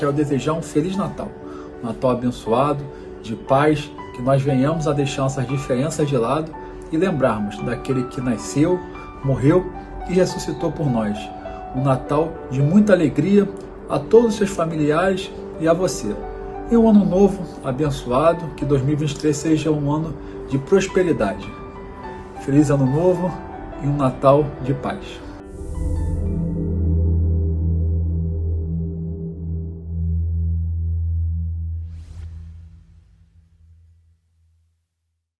quero é desejar um Feliz Natal. Um Natal abençoado, de paz, que nós venhamos a deixar nossas diferenças de lado e lembrarmos daquele que nasceu, morreu e ressuscitou por nós. Um Natal de muita alegria a todos os seus familiares e a você. E um ano novo abençoado, que 2023 seja um ano de prosperidade. Feliz ano novo e um Natal de paz.